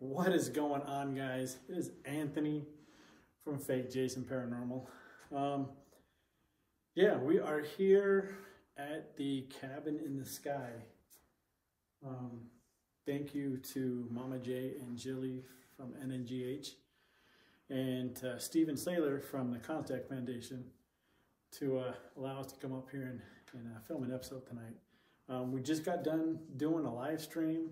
What is going on, guys? It is Anthony from Fake Jason Paranormal. Um, yeah, we are here at the cabin in the sky. Um, thank you to Mama J and Jilly from NNGH and uh, Stephen Saylor from the Contact Foundation to uh, allow us to come up here and, and uh, film an episode tonight. Um, we just got done doing a live stream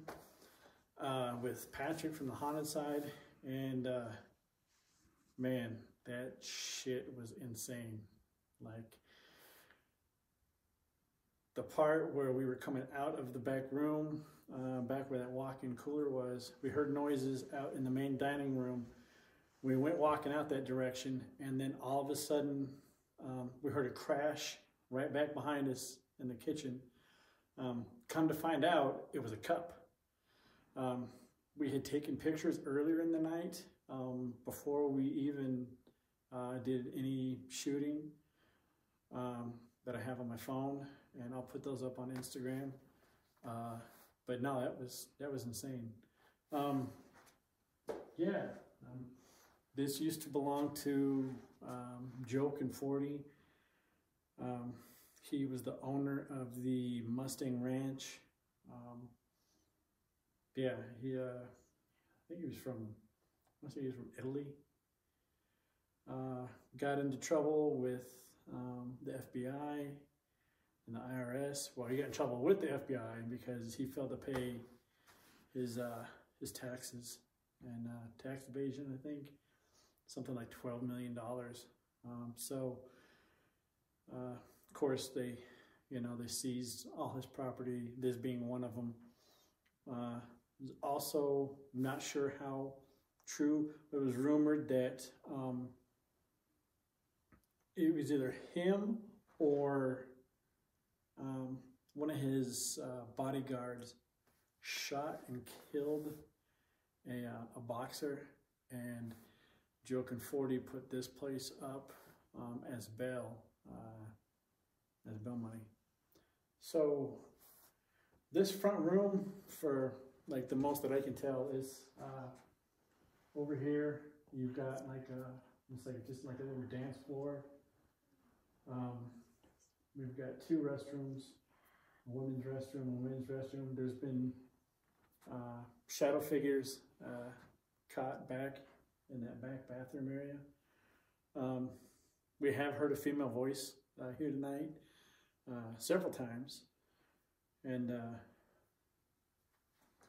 uh, with Patrick from the Haunted Side, and uh, man, that shit was insane. Like the part where we were coming out of the back room, uh, back where that walk-in cooler was, we heard noises out in the main dining room. We went walking out that direction, and then all of a sudden, um, we heard a crash right back behind us in the kitchen. Um, come to find out, it was a cup. Um, we had taken pictures earlier in the night um, before we even uh, did any shooting um, that I have on my phone, and I'll put those up on Instagram. Uh, but no, that was that was insane. Um, yeah, um, this used to belong to um, Joe Conforte. Um, he was the owner of the Mustang Ranch. Um, yeah, he, uh, I think he was from, I say he was from Italy. Uh, got into trouble with um, the FBI and the IRS. Well, he got in trouble with the FBI because he failed to pay his uh, his taxes and uh, tax evasion. I think something like twelve million dollars. Um, so, uh, of course, they, you know, they seized all his property. This being one of them. Uh, also, not sure how true. It was rumored that um, it was either him or um, one of his uh, bodyguards shot and killed a, uh, a boxer, and Joe Conforte put this place up um, as bail, uh, as bail money. So this front room for like the most that I can tell is uh, over here. You've got like a, it's like just like a little dance floor. Um, we've got two restrooms, a women's restroom, a men's restroom. There's been uh, shadow figures uh, caught back in that back bathroom area. Um, we have heard a female voice uh, here tonight uh, several times, and uh,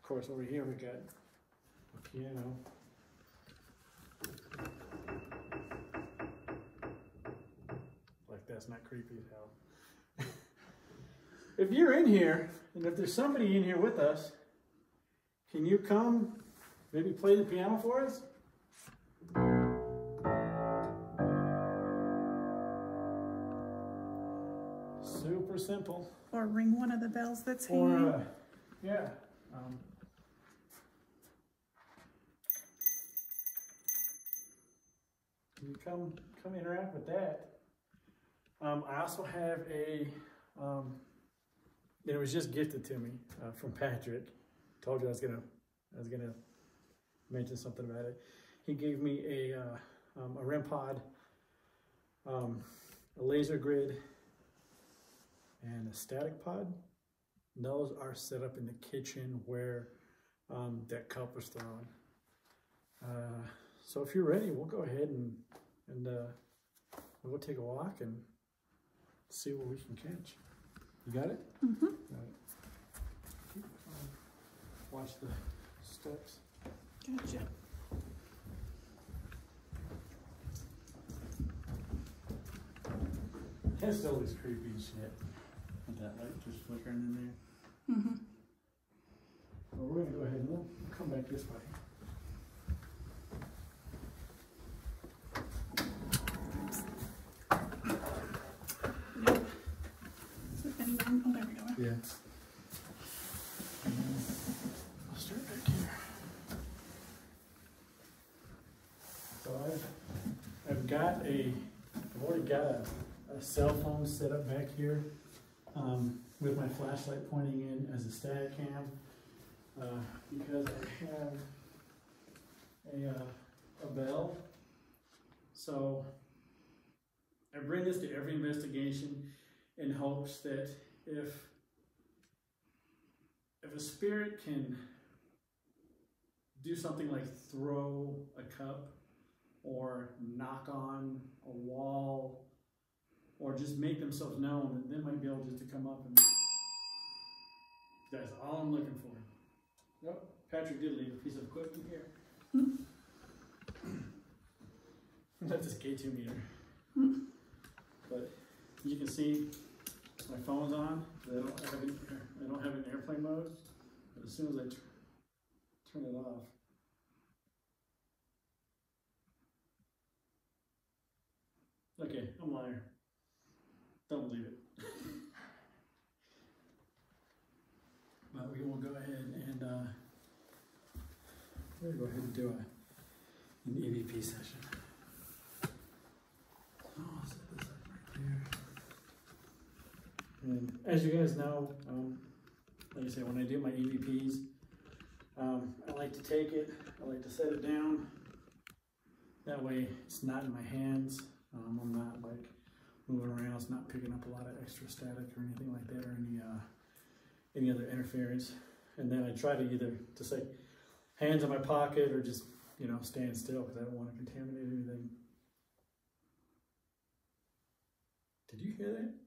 course, over here we got a piano. Like that's not creepy as hell. if you're in here, and if there's somebody in here with us, can you come maybe play the piano for us? Super simple. Or ring one of the bells that's Or, hanging. uh, yeah. Um, come come interact with that. Um, I also have a, um, it was just gifted to me uh, from Patrick. Told you I was gonna, I was gonna mention something about it. He gave me a uh, um, a REM pod, um, a laser grid, and a static pod. Those are set up in the kitchen where um, that cup was thrown. Uh, so if you're ready, we'll go ahead and and uh, we'll take a walk and see what we can catch. You got it? Mm-hmm. Got it. Keep, um, Watch the steps. Gotcha. Still looks creepy as shit. With that light just flickering in there. Mm-hmm. Well, we're gonna go ahead and we'll come back this way. Nope. So if anyone, oh, there we go. Yeah. I'll start back here. So I've, I've got a, I've already got a, a cell phone set up back here um, with my flashlight pointing in as a static cam uh, because I have a, uh, a bell. So I bring this to every investigation in hopes that if if a spirit can do something like throw a cup or knock on a wall or just make themselves known, then they might be able just to come up and that's all I'm looking for. Yep, Patrick did leave a piece of equipment here. That's his K2 meter. Hmm. But as you can see my phone's on. I don't have it, I don't have in airplane mode. But as soon as I turn it off, okay, I'm a liar. Don't believe it. but we will go ahead and uh, we're gonna go ahead and do a, an EVP session. Oh, I'll set this up right there. And as you guys know, um, like I say, when I do my EVPs, um, I like to take it, I like to set it down. That way it's not in my hands. Um, I'm not like moving around, it's not picking up a lot of extra static or anything like that or any, uh, any other interference. And then I try to either just like hands in my pocket or just, you know, stand still because I don't want to contaminate anything. Did you hear that?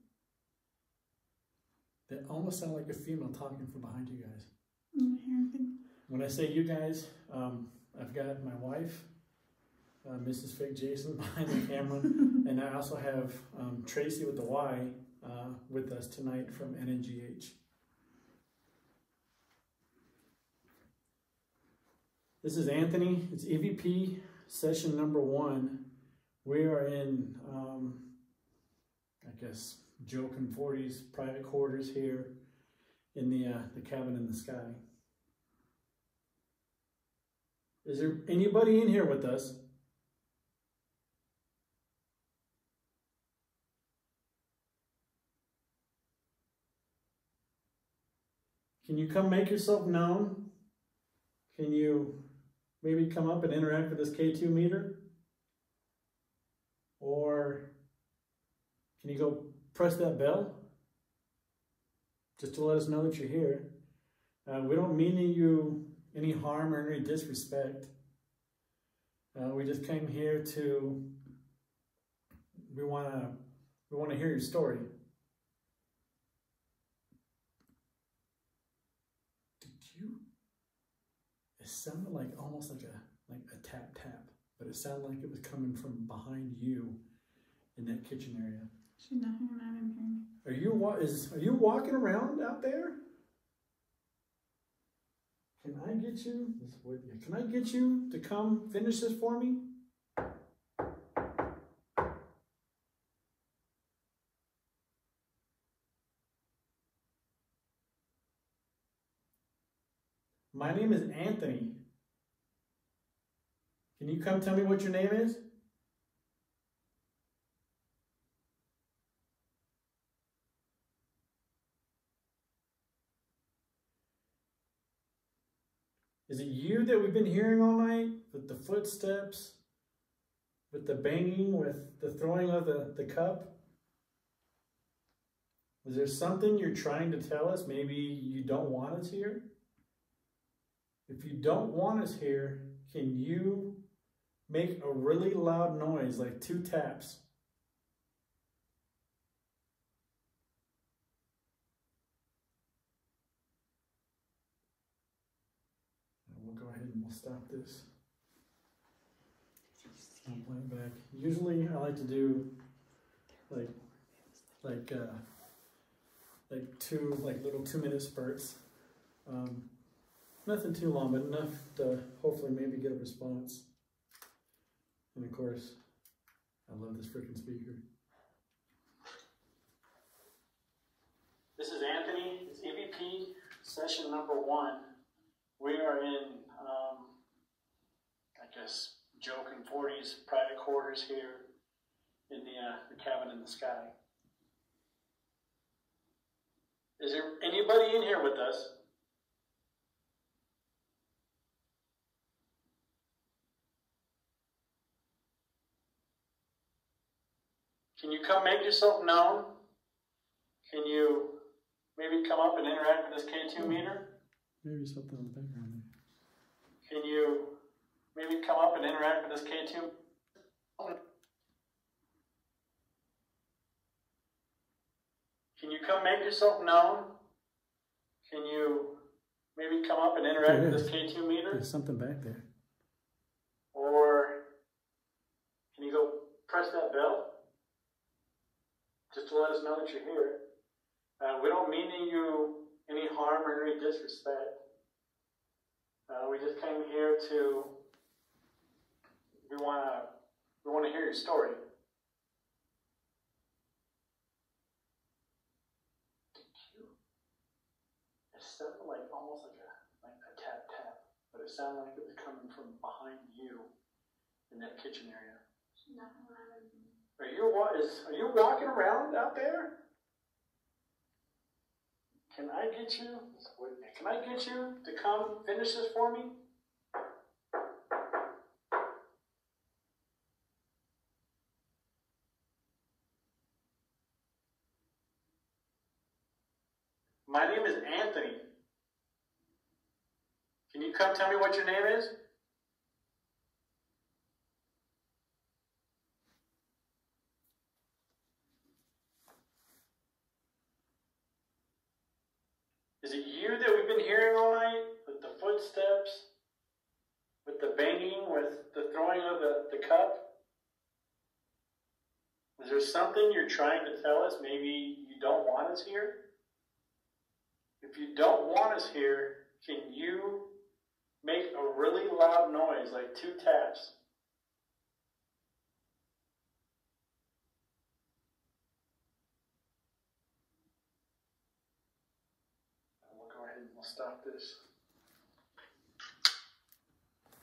That almost sounded like a female talking from behind you guys. I don't hear anything. When I say you guys, um, I've got my wife, uh, Mrs. Fake Jason behind the camera, and I also have um, Tracy with the Y uh, with us tonight from NNGH. This is Anthony. It's EVP session number one. We are in, um, I guess, Joe Conforte's private quarters here in the uh, the cabin in the sky. Is there anybody in here with us? Can you come make yourself known? Can you maybe come up and interact with this K2 meter? Or can you go press that bell? Just to let us know that you're here. Uh, we don't mean you any harm or any disrespect. Uh, we just came here to. We wanna. We wanna hear your story. Did you? It sounded like almost like a like a tap tap, but it sounded like it was coming from behind you, in that kitchen area. She's not out in. Are you wa- is are you walking around out there? Can I get you? Can I get you to come finish this for me? My name is Anthony. Can you come tell me what your name is? Is it you that we've been hearing all night with the footsteps, with the banging, with the throwing of the, the cup? Is there something you're trying to tell us? Maybe you don't want us here? If you don't want us here, can you make a really loud noise, like two taps? And we'll go ahead and we'll stop this. I'll play it back. Usually I like to do like like uh like two like little two minute spurts. Um, nothing too long, but enough to hopefully maybe get a response. And of course, I love this freaking speaker. This is Anthony. It's EVP session number one. We are in, um, just joking 40s, private quarters here in the, uh, the cabin in the sky. Is there anybody in here with us? Can you come make yourself known? Can you maybe come up and interact with this K2 meter? Maybe something in the background. Can you maybe come up and interact with this K2? Can you come make yourself known? Can you maybe come up and interact with this K2 meter? There's something back there. Or can you go press that bell? Just to let us know that you're here. Uh, we don't mean you any harm or any disrespect. Uh, we just came here to. We wanna. We wanna hear your story. It sounded like almost like a like a tap tap, but it sounded like it was coming from behind you in that kitchen area. Are you wa- is are you walking around out there? Can I get you? wait a minute, Can I get you to come finish this for me? My name is Anthony. Can you come tell me what your name is? Is it you that we've been hearing all night with the footsteps, with the banging, with the throwing of the, the cup? Is there something you're trying to tell us? Maybe you don't want us here? If you don't want us here, can you make a really loud noise, like two taps? We'll go ahead and we'll stop this.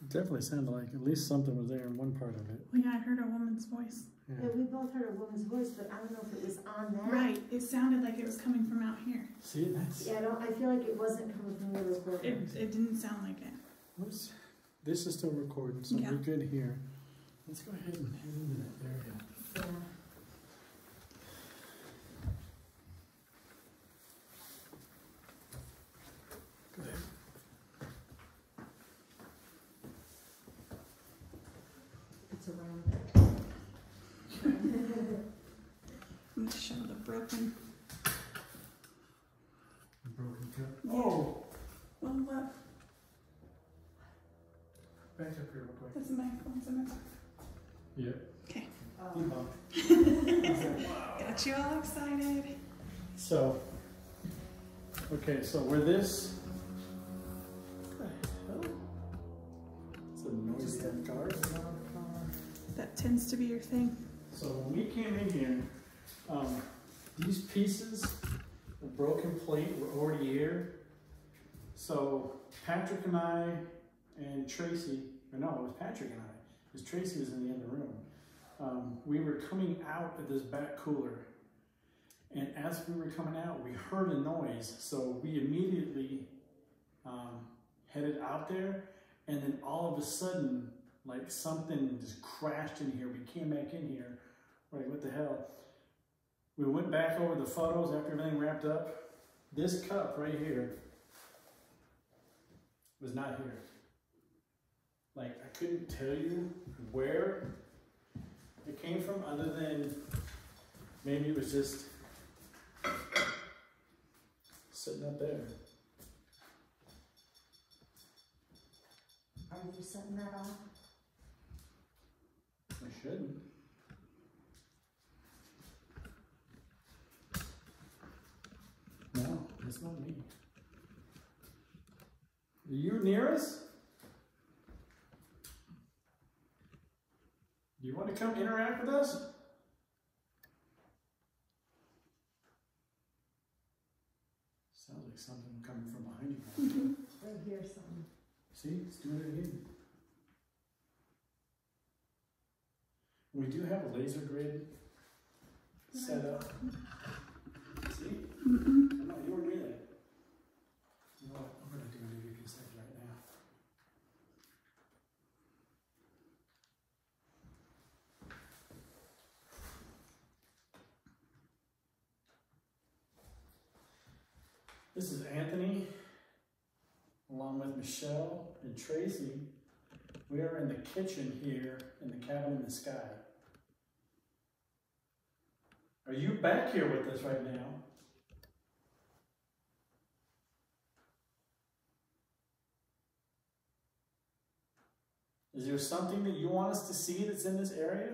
It definitely sounded like at least something was there in one part of it. Well, yeah, I heard a woman's voice. Yeah. Yeah, we both heard a woman's voice, but I don't know if it was on that. Right. It sounded like it was coming from out here. See, that's. Yeah, I don't, I feel like it wasn't coming from the It, recording. it didn't sound like it. Whoops. This is still recording, so Yeah. we're good here. Let's go ahead and head into that area. Yeah. Go ahead. It's around there. I'm gonna show the broken. Broken cup. Yeah. Oh! Well, what? Back up here real quick. That's my phone's in my pocket. Yeah. Okay. Um, Got you all excited. So, okay, so where this. What the hell? It's a noise that car. That tends to be your thing. So when we came in here, um, these pieces of broken plate were already here. So Patrick and I and Tracy, or no, it was Patrick and I, because Tracy was in the other room. Um, we were coming out of this back cooler, and as we were coming out, we heard a noise. So we immediately um, headed out there, and then all of a sudden, like something just crashed in here. We came back in here, like what the hell? We went back over the photos after everything wrapped up. This cup right here was not here. Like I couldn't tell you where it came from, other than maybe it was just sitting up there. Are you setting that off? I shouldn't. No, that's not me. Are you near us? You want to come interact with us? Sounds like something coming from behind you. Right here, something. See, it's doing it again. We do have a laser grid set up. See? Mm-hmm. No, you were near that. You know what? I'm gonna do an EVP session right now. This is Anthony, along with Michelle and Tracy. We are in the kitchen here in the cabin in the sky. Are you back here with us right now? Is there something that you want us to see that's in this area?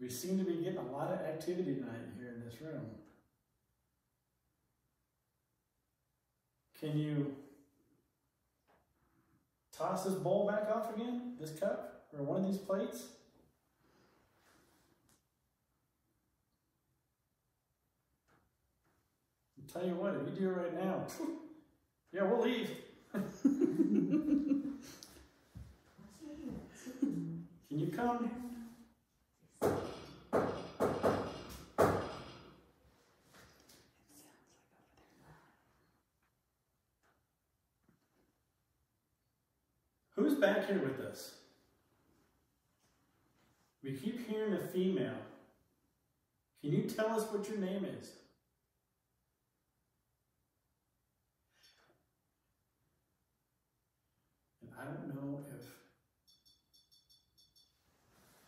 We seem to be getting a lot of activity tonight here in this room. Can you toss this bowl back off again? This cup? Or one of these plates? I'll tell you what, if you do it right now, yeah, we'll leave. Can you come? Who's back here with us? We keep hearing a female. Can you tell us what your name is? And I don't know if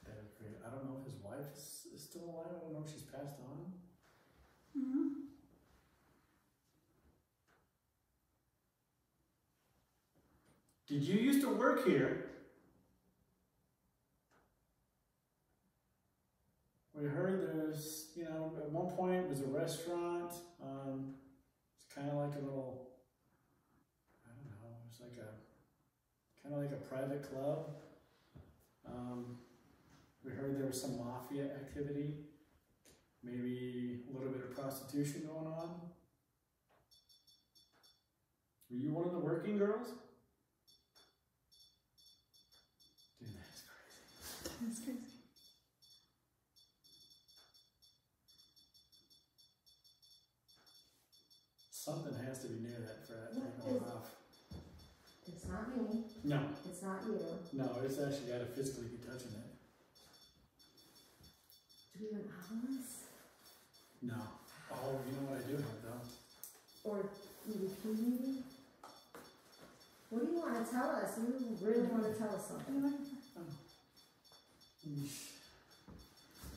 that would create, I don't know if his wife is, is still alive. I don't know if she's passed on. Mm-hmm. Did you used to work here? We heard there's, you know, at one point it was a restaurant. Um, it's kind of like a little, I don't know, it's like a, kind of like a private club. Um, we heard there was some mafia activity, maybe a little bit of prostitution going on. Were you one of the working girls? Something has to be near that for that thing What going is- off. It's not me, No, it's not you. no, it's actually got to physically be touching it. Do we have an Alice? No. Oh, you know what I do have though? Or EVP maybe? What do you wanna tell us? You really wanna tell us something? you looking for? It's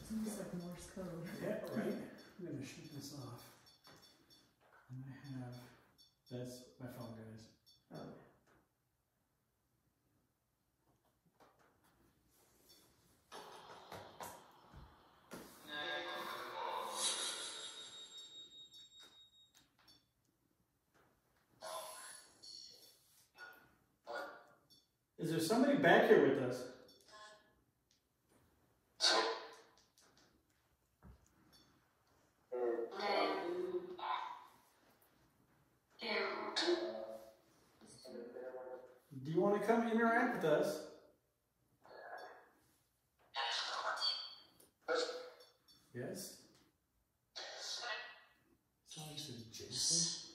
almost like Morse code. Yeah, right. I'm gonna shoot this off. Have. That's my phone, guys. Oh. Is there somebody back here with us? Do you want to come interact with us? Yes. Sounds Jason.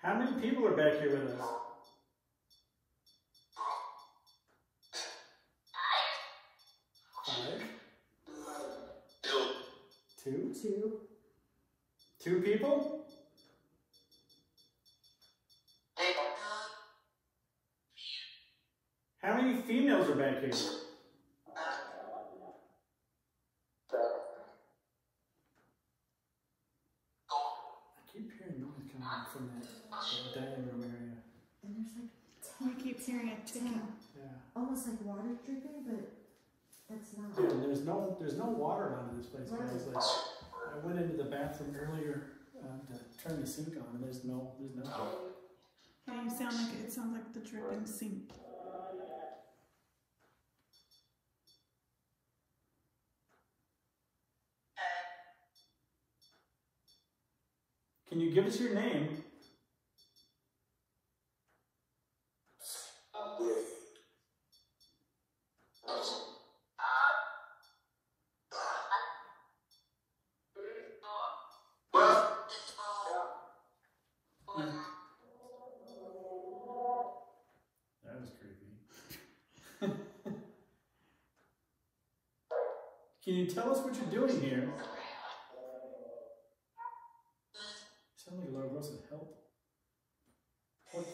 How many people are back here here? I keep hearing noise coming from that, that dining room area. and there's like I ten, keep hearing it ticking. Yeah. almost like water dripping, but that's not. Dude, and there's no there's no water under this place, guys. Like I went into the bathroom earlier uh, to turn the sink on, and there's no there's nothing. Yeah, you sound like it sounds like the dripping sink. Can you give us your name? That was creepy. Can you tell us what you're doing here? help. What,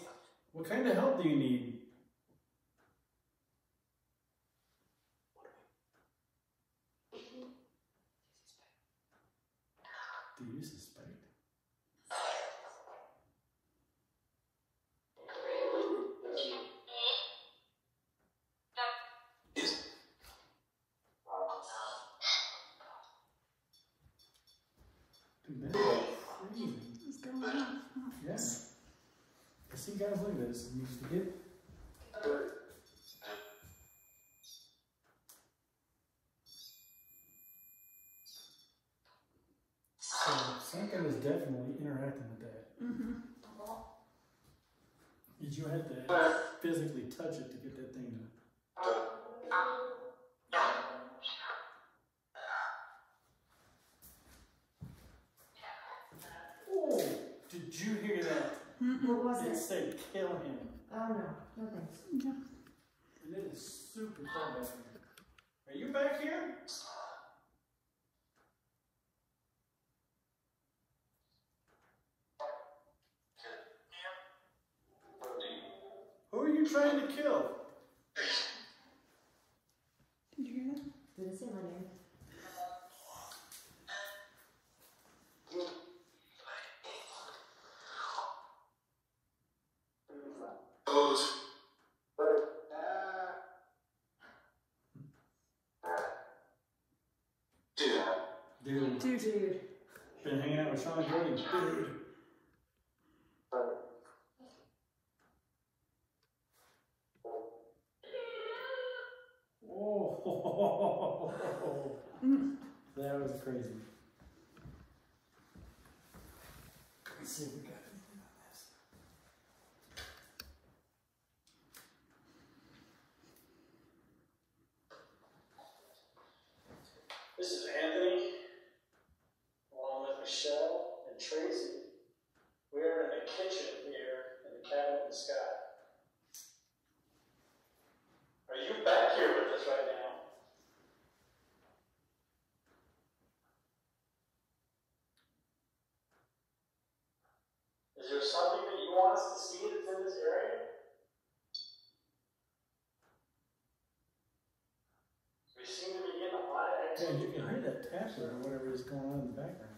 what kind of help do you need? this immediately. So Senko is definitely interacting with that. Mm -hmm. You have to physically touch it to get that thing to say kill him. Oh, no. No thanks. No. And it is super cold back here. Are you back here? Who are you trying to kill? want us to see that's in this area? We seem to be getting a lot of activity. Yeah, you can hear that tassel or whatever is going on in the background.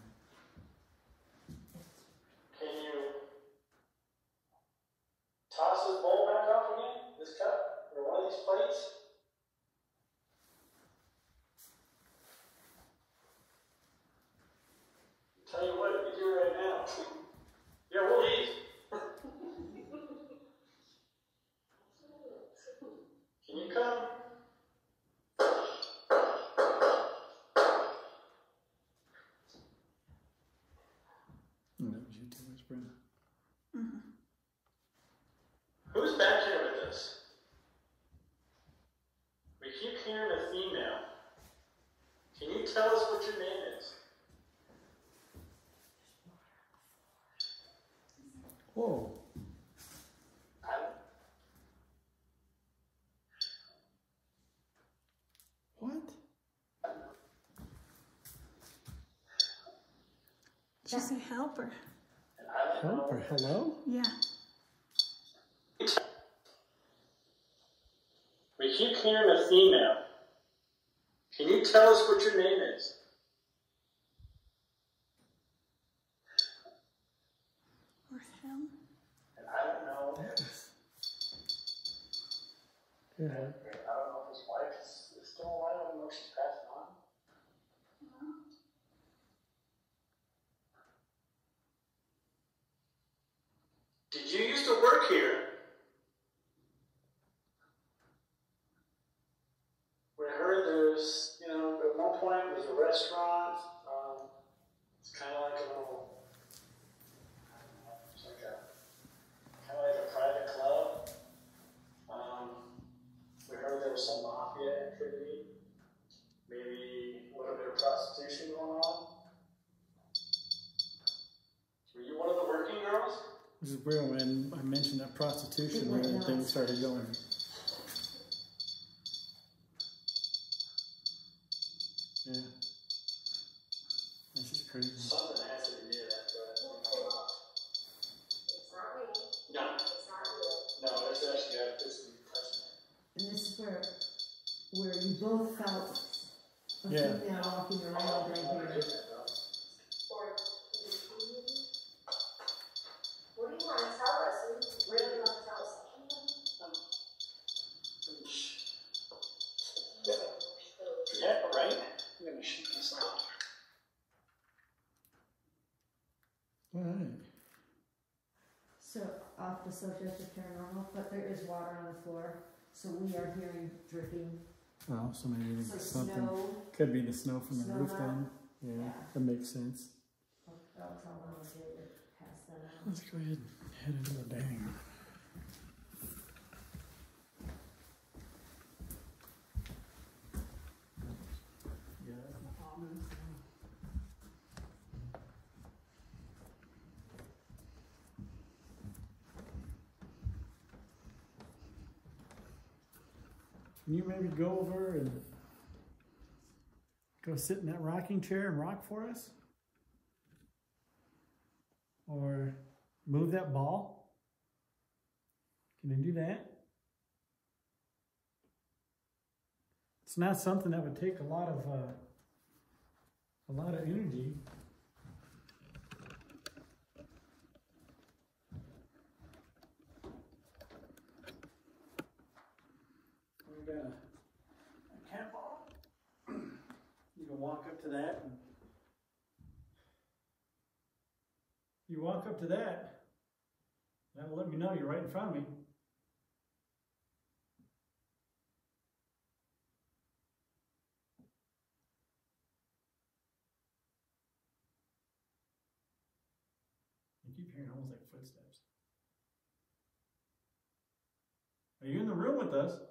She's a helper? Helper, hello? Yeah. We keep hearing a female. Can you tell us what your name is? to work here. started going. Could be the snow from the Snow roof then. Yeah, Yeah. that makes sense. I'll, I'll tell Mama to pass that out. Let's go ahead and head into the dang. Yeah. Can you maybe go over and go sit in that rocking chair and rock for us? Or move that ball? Can you do that? It's not something that would take a lot of uh, a lot of energy. We've got a, a cat ball. You can walk up to that and you walk up to that, that'll let me know you're right in front of me. I keep hearing almost like footsteps. Are you in the room with us?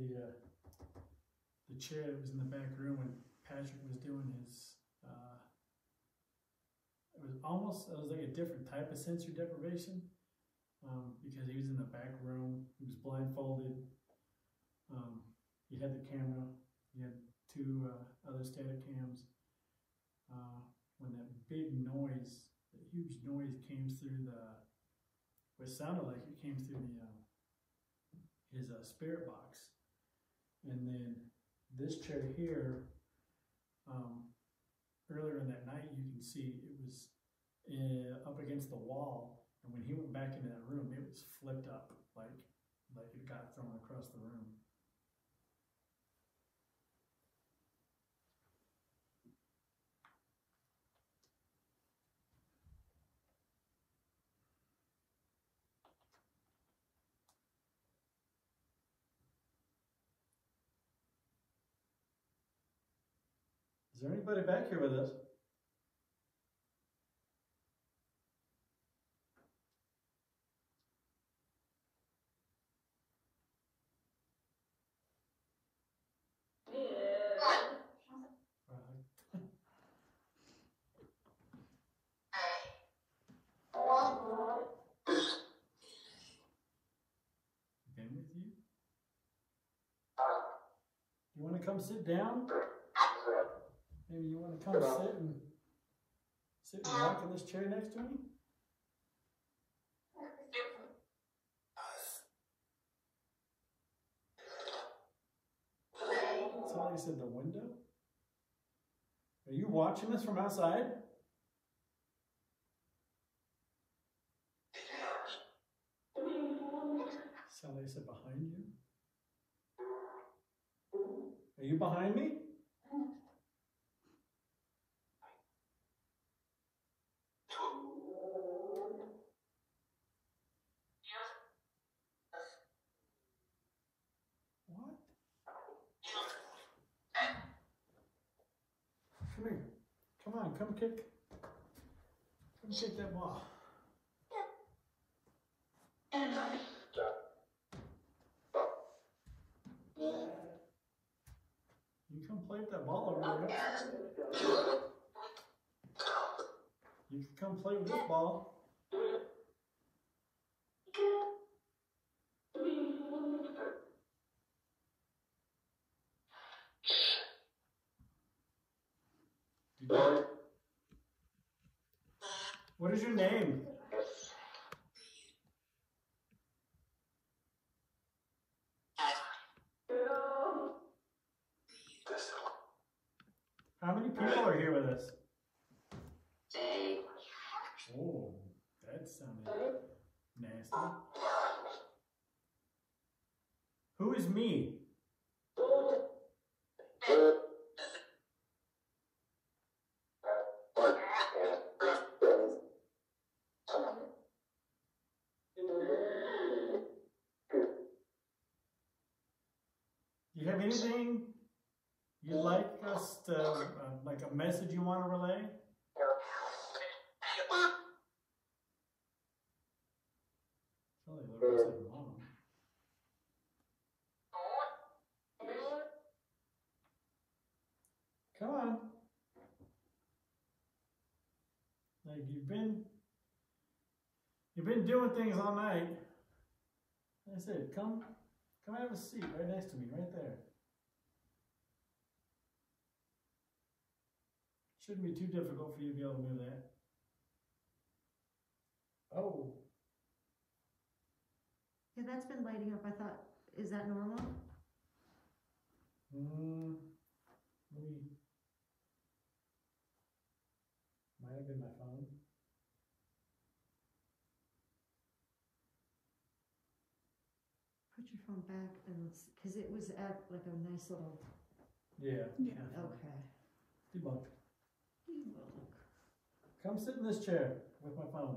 The uh, the chair that was in the back room when Patrick was doing his. Uh, it was almost it was like a different type of sensory deprivation um, because he was in the back room. He was blindfolded. Um, he had the camera. He had two uh, other static cams. Uh, when that big noise, that huge noise came through the, what sounded like it came through the uh, his uh, spirit box. And then this chair here, um, earlier in that night, you can see it was uh, up against the wall. And when he went back into that room, it was flipped up like like it got thrown across the room. Is there anybody back here with us? Alright. Been with you? You want to come sit down? Maybe you want to come sit and sit and rock in this chair next to me? Somebody said the window? Are you watching this from outside? Somebody said behind you? Are you behind me? What? Come here. Come on, come kick. Come kick that ball. You come play with that ball over there. You can come play with this ball. What is your name? How many people are here with us? Oh, that sounded nasty. Who is me? You have anything you'd like us to, uh, like a message you want to relay? Probably a little bit like mom. Come on. Like you've been, you've been doing things all night. Like I said, come, come have a seat right next to me, right there. Shouldn't be too difficult for you to be able to move that. Oh, Yeah, that's been lighting up. I thought, is that normal? mm, maybe. Might have been my phone. Put your phone back and cause it was at like a nice little, Yeah. Yeah. okay. Debunked. You look. Come sit in this chair with my phone.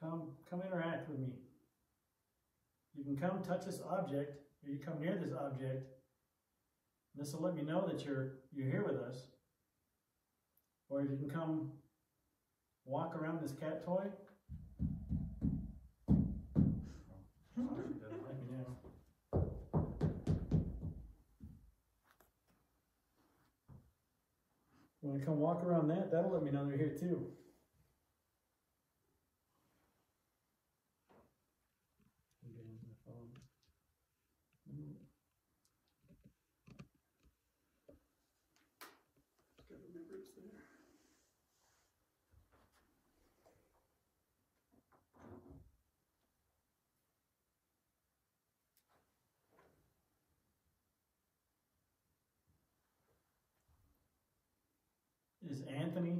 Come, come interact with me. You can come touch this object, or you come near this object. This will let me know that you're you're here with us. Or you can come walk around this cat toy. To come walk around that? That'll let me know they're here too. Again, my phone. Mm. Gotta remember it's there. Is Anthony.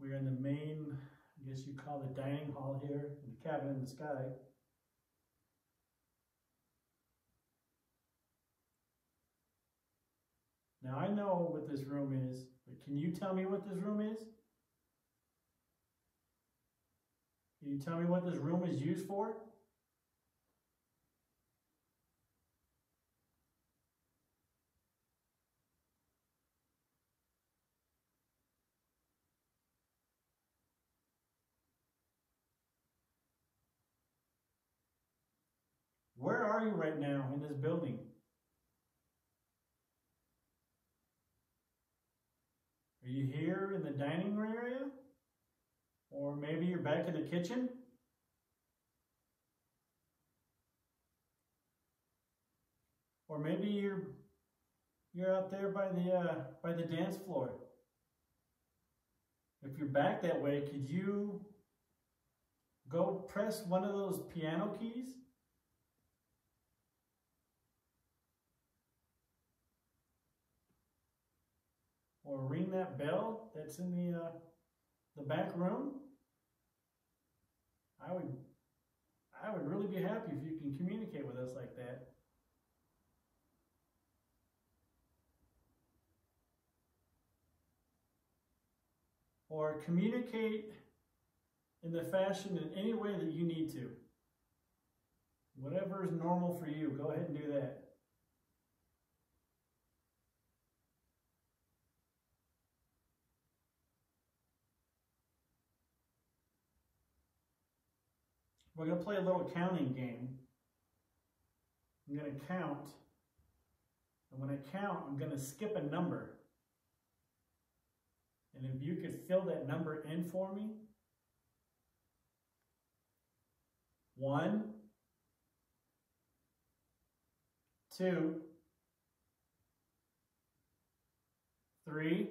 We're in the main, I guess you call the dining hall here, in the cabin in the sky. Now I know what this room is, but can you tell me what this room is? Can you tell me what this room is used for? Where are you right now in this building? Are you here in the dining room area? Or maybe you're back in the kitchen? Or maybe you're you're out there by the uh, by the dance floor. If you're back that way, could you go press one of those piano keys? Or ring that bell that's in the uh, the back room, I would I would really be happy if you can communicate with us like that. Or communicate in the fashion in any way that you need to. Whatever is normal for you, go ahead and do that. We're going to play a little counting game. I'm going to count. And when I count, I'm going to skip a number. And if you could fill that number in for me. One. Two. Three.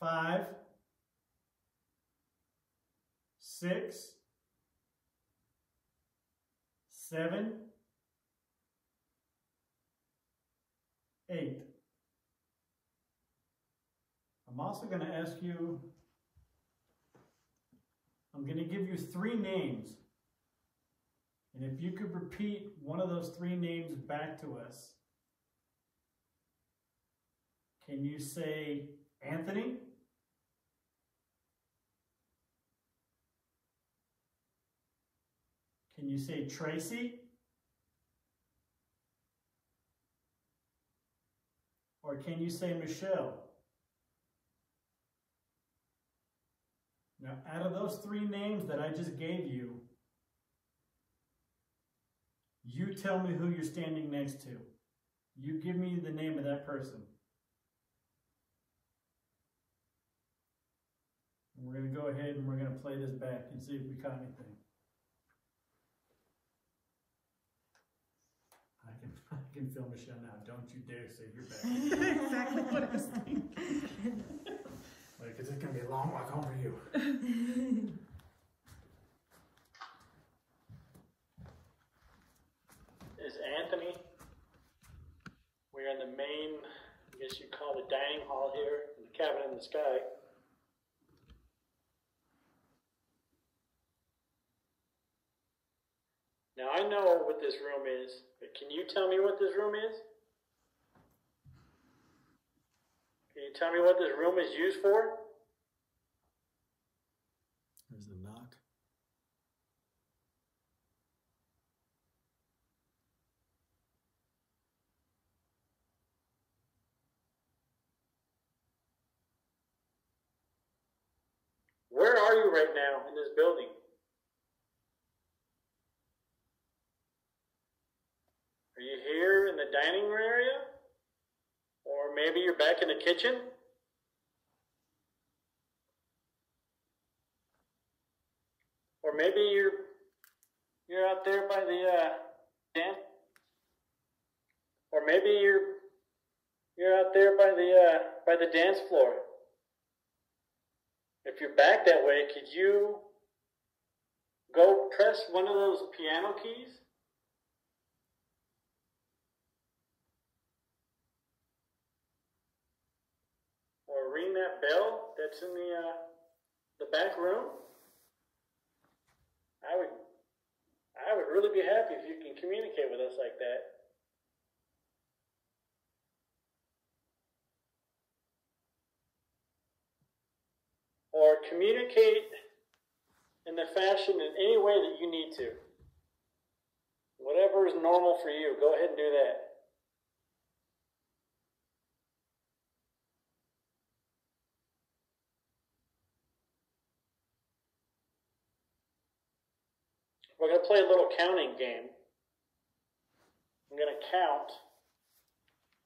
Five six, seven, eight. I'm also going to ask you, I'm going to give you three names. And if you could repeat one of those three names back to us, can you say Anthony? Can you say Tracy? Or can you say Michelle? Now, out of those three names that I just gave you, you tell me who you're standing next to. You give me the name of that person. And we're going to go ahead and we're going to play this back and see if we caught anything. I can, I can feel Michelle now. Don't you dare say you're back. exactly what I was thinking. Like, it's going to be a long walk home for you. Is Anthony. We're in the main, I guess you'd call the dining hall here, in the cabin in the sky. Now I know what this room is, but can you tell me what this room is? Can you tell me what this room is used for? There's a knock. Where are you right now in this building? Are you here in the dining room area? Or maybe you're back in the kitchen? Or maybe you're you're out there by the uh, dance. Or maybe you're you're out there by the uh, by the dance floor. If you're back that way, could you go press one of those piano keys? Ring that bell that's in the uh, the back room? I would I would really be happy if you can communicate with us like that. or communicate in the fashion in any way that you need to. Whatever is normal for you, go ahead and do that. We're going to play a little counting game. I'm going to count.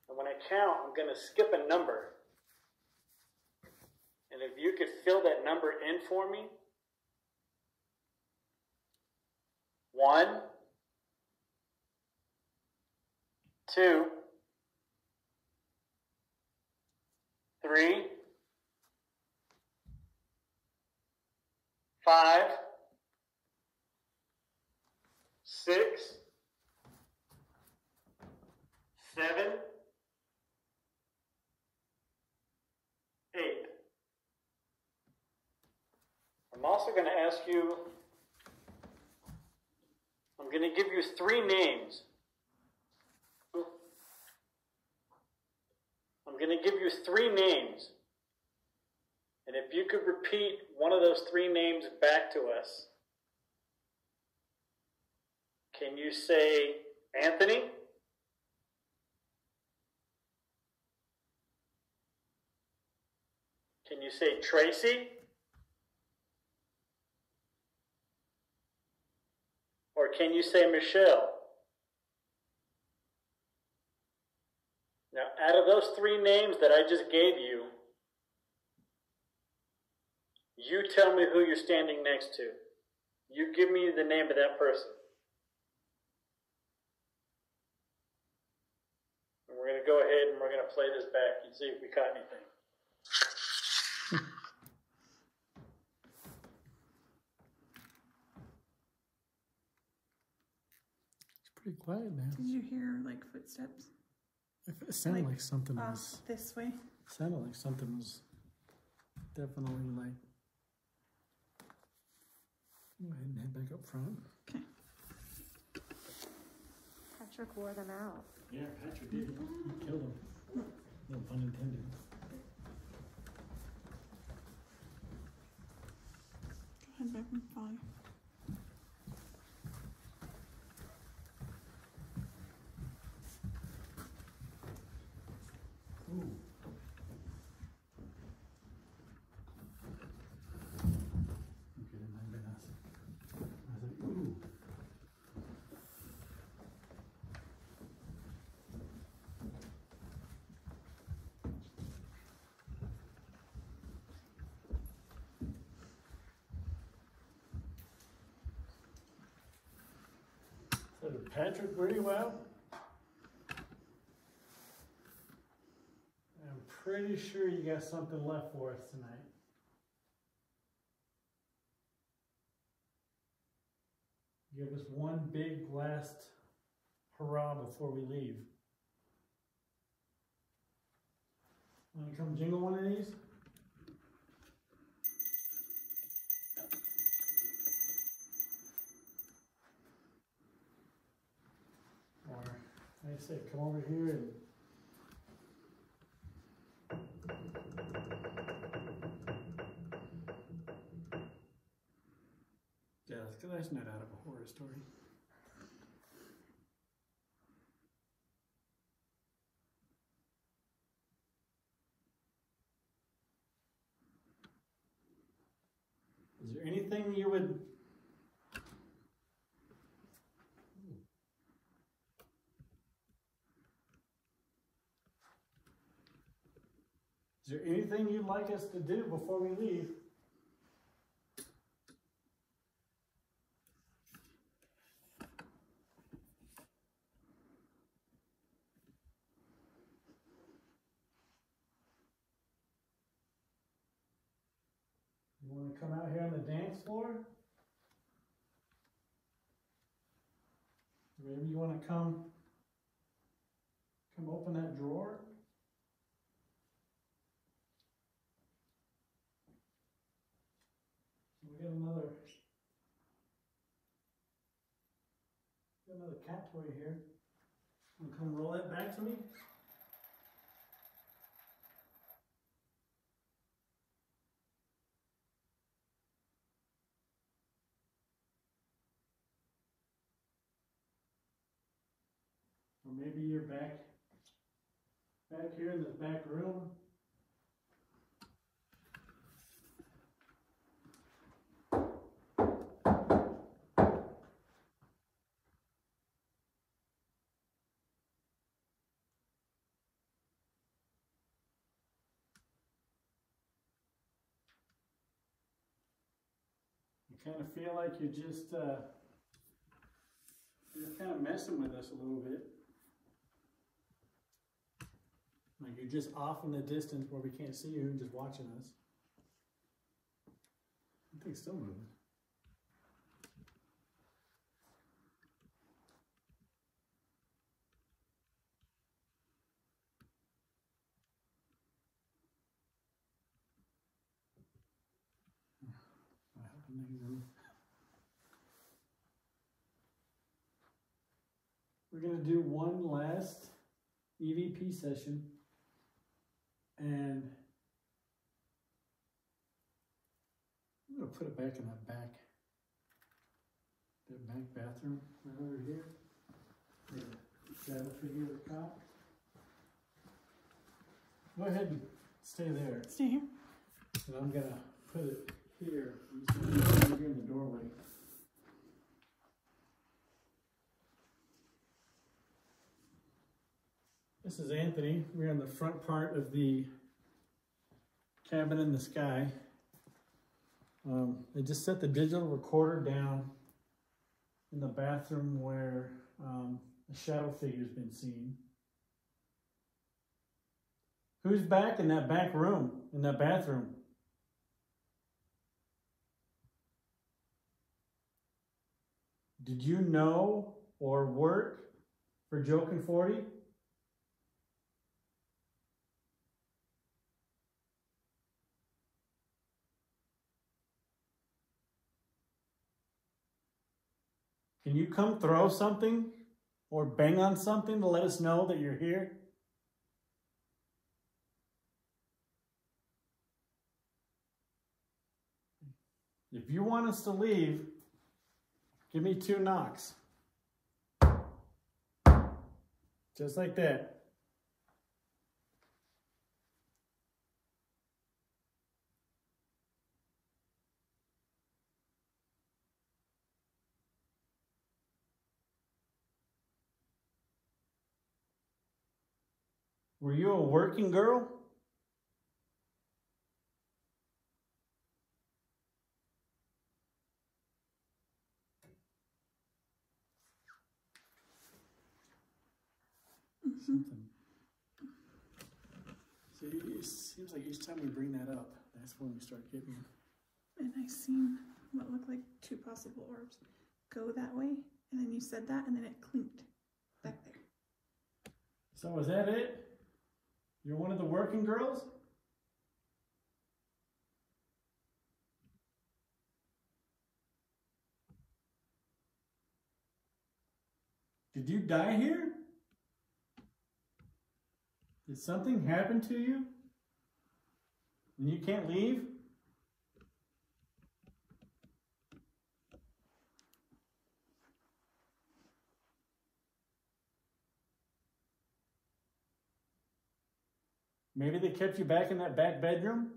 And when I count, I'm going to skip a number. And if you could fill that number in for me. One, two, three, five, six, seven, eight. I'm also going to ask you, I'm going to give you three names. I'm going to give you three names. And if you could repeat one of those three names back to us, can you say Anthony? Can you say Tracy? Or can you say Michelle? Now, out of those three names that I just gave you, you tell me who you're standing next to. You give me the name of that person. we're going to go ahead and we're going to play this back and see if we caught anything. It's pretty quiet now. Did you hear like footsteps? It sounded like, like something was this way. Sounded like something was definitely like. Go ahead and head back up front. Okay. Patrick wore them out. Yeah, Patrick did. Mm-hmm. He killed him. No pun intended. Go ahead back and follow. Ooh. Okay, that might have been us. I was like, ooh. So did Patrick pretty well? I'm pretty sure you got something left for us tonight. Give us one big last hurrah before we leave. Want to come jingle one of these? Like I said, come over here and Yeah, that's that's not out of a horror story. Is there anything you would? Is there anything you'd like us to do before we leave? You want to come out here on the dance floor? Maybe you want to come, come open that drawer? We got another, got toy here. To come roll that back to me? Or maybe you're back, back here in this back room. Kind of feel like you're just, uh, you're kind of messing with us a little bit. Like you're just off in the distance where we can't see you and just watching us. I think still moving. it doesn't move. We're gonna do one last EVP session. And I'm gonna put it back in that back, that back bathroom right over here. The shadow figure of the cop. Go ahead and stay there, Stay here. and I'm gonna put it here. I'm gonna put it here in the doorway. This is Anthony. We're in the front part of the cabin in the sky. Um, they just set the digital recorder down in the bathroom where um, a shadow figure's been seen. Who's back in that back room, in that bathroom? Did you know or work for Joe Conforte? Can you come throw something or bang on something to let us know that you're here? If you want us to leave, give me two knocks. Just like that. Were you a working girl? Mm-hmm. Something. See, it seems like each time we bring that up, that's when we start getting. And I seen what looked like two possible orbs go that way, and then you said that, and then it clinked back there. So is that it? You're one of the working girls? Did you die here? Did something happen to you? And you can't leave? Maybe they kept you back in that back bedroom?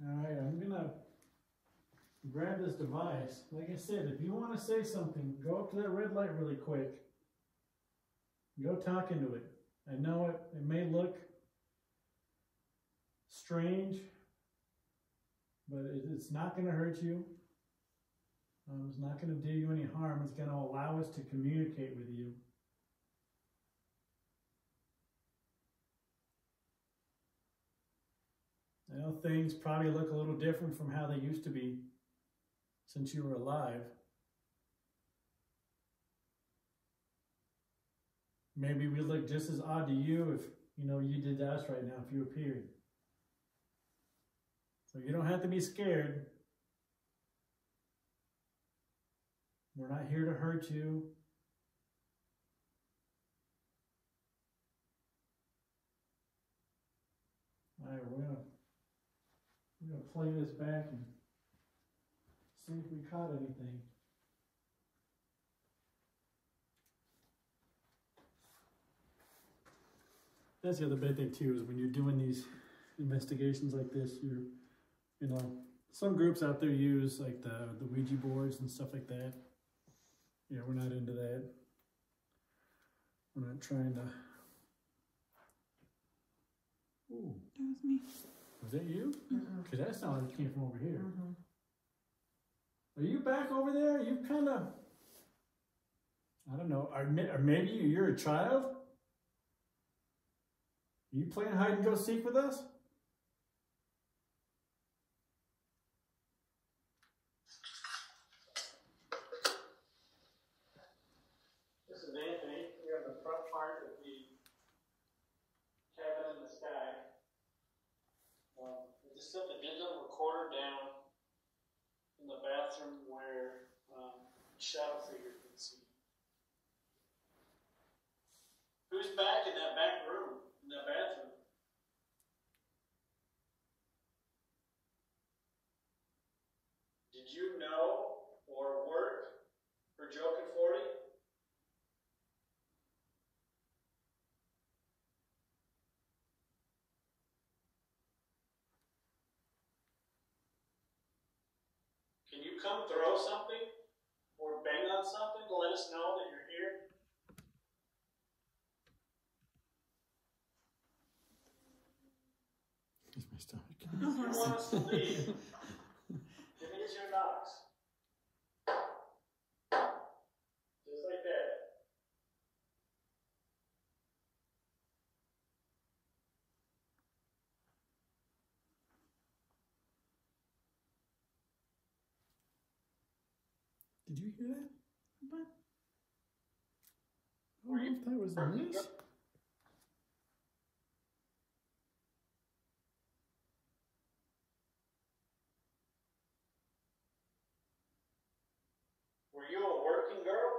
All right, I'm gonna grab this device. Like I said, if you want to say something, go up to that red light really quick. Go talk into it. I know it, it may look strange, but it, it's not going to hurt you. Um, it's not going to do you any harm. It's going to allow us to communicate with you. I know things probably look a little different from how they used to be since you were alive. Maybe we look just as odd to you if, you know, you did to us right now, if you appeared. So you don't have to be scared. We're not here to hurt you. All right, we're gonna we're gonna play this back and see if we caught anything. That's the other big thing too, is when you're doing these investigations like this, you're, you know, some groups out there use like the, the Ouija boards and stuff like that. Yeah, we're not into that. We're not trying to. Ooh, That was me. was that you? Because that sounded like it came from over here. Mhm. Are you back over there? You kind of. I don't know. Or, or maybe you're a child? Are you playing hide and go seek with us? This is Anthony. We're on the front part of the cabin in the sky. Um, The digital recorder down in the bathroom where um, shadow figure can see. Who's back in that back room, in that bathroom? Did you know or work for Joe Conforte? Can you come throw something or bang on something to let us know that you're here? Here's my stomach. You want us to leave, give me two knocks. Just like that. Did you hear that? But I don't know if that was the. Were you a working girl?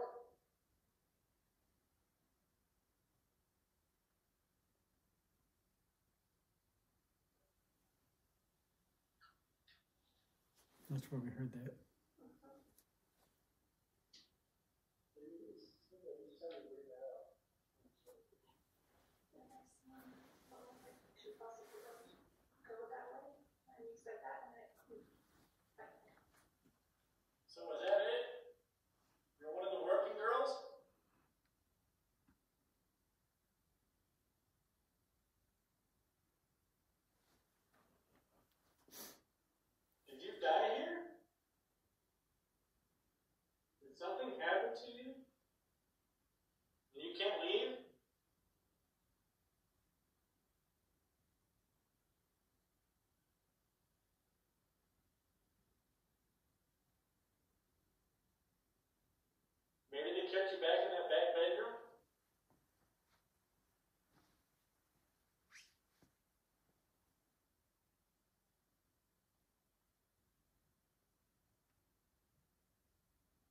That's where we heard that. So was that it? You're one of the working girls? Did you die here? Did something happen to you? And you can't leave? Maybe they kept you back bedroom?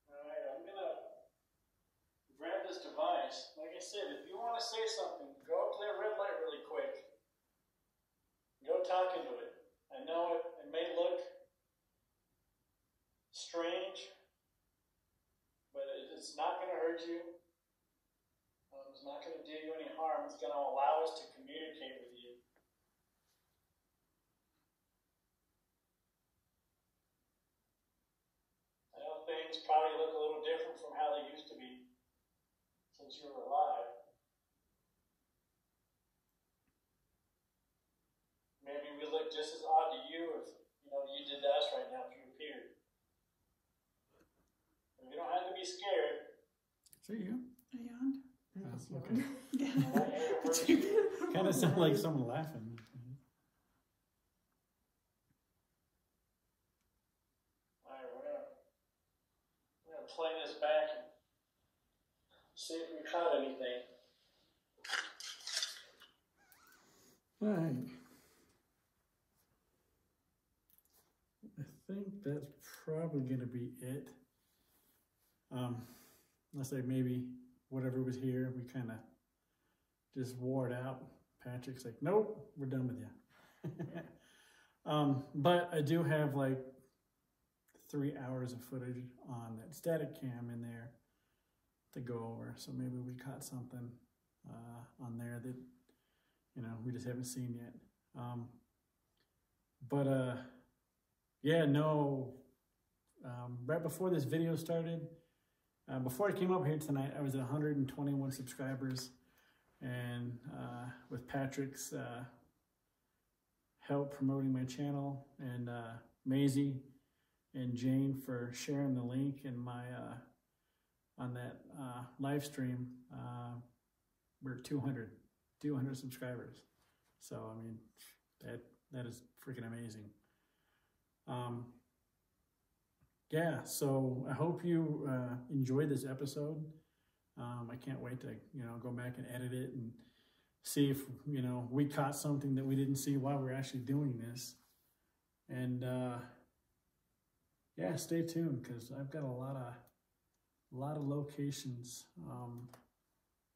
Alright, I'm gonna grab this I said, if you wanna say something, go up to that red light really quick. Go talk into it. I know it, it may look strange, but it- it's not going to hurt you. Um, it's not going to do you any harm. It's going to allow us to communicate with you. I know things probably look a little different from how they used to be since you were alive. Maybe we look just as odd to you if you know you did to us right now if you appeared. You don't have to be scared. See you. I yawned. Oh, okay. Yeah. Alright, kind of sound like someone laughing. we're gonna, we're gonna play this back and see if we anything. I think that's probably going to be it. Um, let's say maybe whatever was here, we kind of just wore it out. Patrick's like, nope, we're done with you. um, but I do have like three hours of footage on that static cam in there to go over. So maybe we caught something uh, on there that you know we just haven't seen yet. Um, but uh, yeah, no. Um, right before this video started, uh, before I came up here tonight, I was at 121 subscribers, and uh, with Patrick's uh, help promoting my channel, and uh, Maisie and Jane for sharing the link and my uh, on that uh, live stream, uh, we're 200, 200 subscribers. So I mean, that that is freaking amazing. Um, yeah, so I hope you uh, enjoyed this episode. Um, I can't wait to you know go back and edit it and see if you know we caught something that we didn't see while we are actually doing this. And uh, yeah, stay tuned because I've got a lot of a lot of locations um,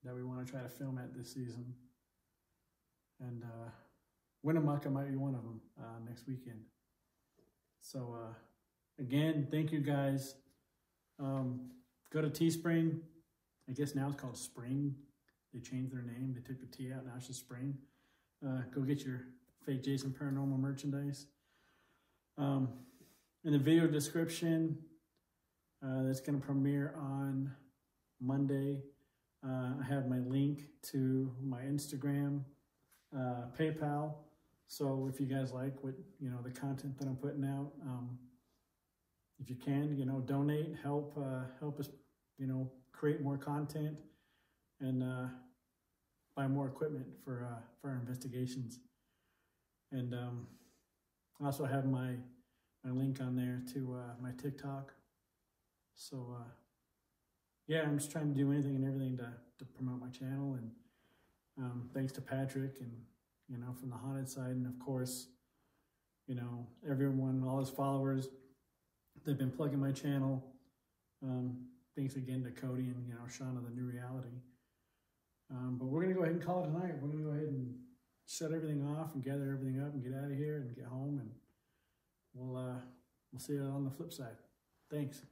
that we want to try to film at this season. And uh, Winnemucca might be one of them uh, next weekend. So uh, again, thank you guys. Um, go to Teespring. I guess now it's called Spring. They changed their name. They took the T out. Now it's just Spring. Uh, go get your fake Jason Paranormal merchandise. Um, in the video description, uh, that's going to premiere on Monday. Uh, I have my link to my Instagram, uh, PayPal. So if you guys like what you know the content that I'm putting out, um, if you can, you know, donate, help uh, help us, you know, create more content and uh, buy more equipment for uh, for our investigations. And um, I also have my my link on there to my TikTok So, uh, yeah, I'm just trying to do anything and everything to, to promote my channel. And um, thanks to Patrick and, you know, from the haunted side. And of course, you know, everyone, all his followers, they've been plugging my channel. Um, thanks again to Cody and, you know, Sean of the New Reality. Um, but we're going to go ahead and call it tonight. We're going to go ahead and shut everything off and gather everything up and get out of here and get home. And we'll, uh, we'll see you on the flip side. Thanks.